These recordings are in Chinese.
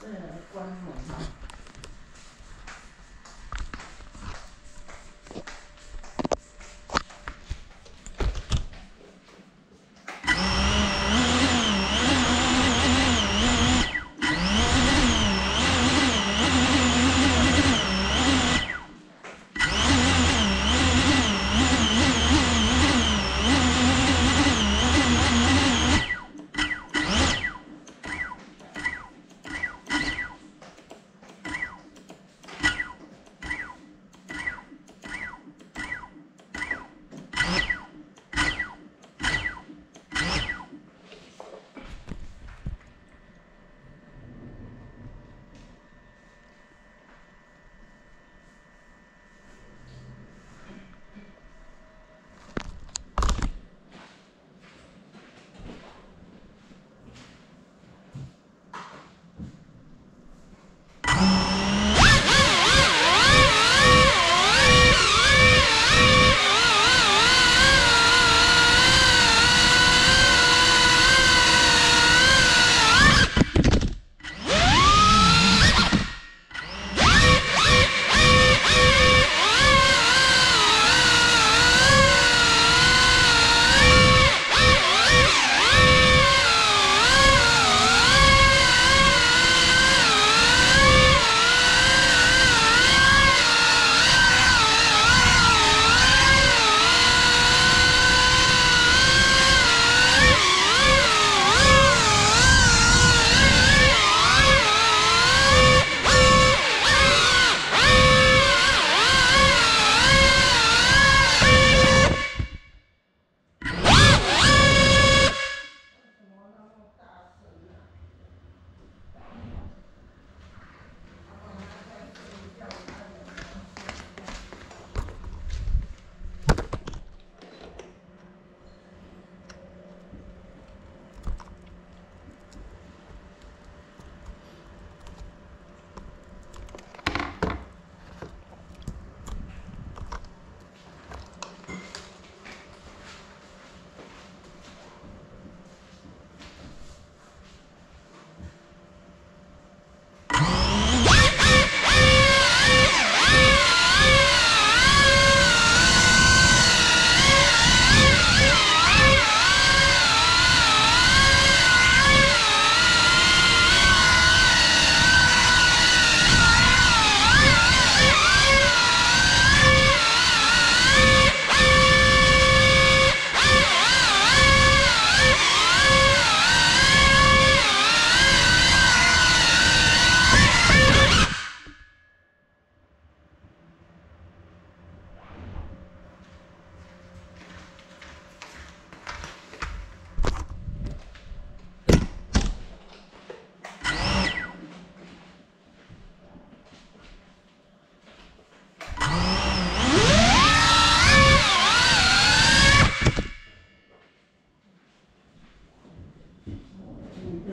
这关注一下。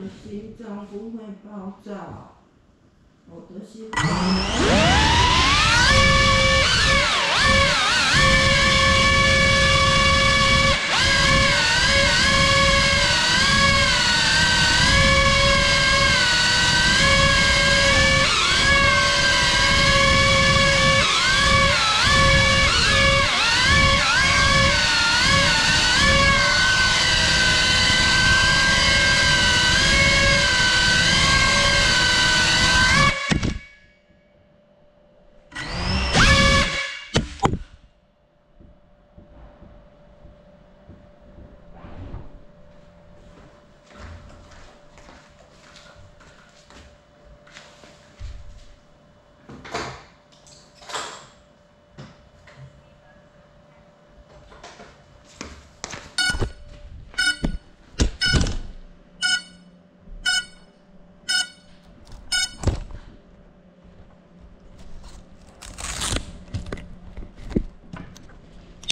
心脏不会爆炸，我的心脏。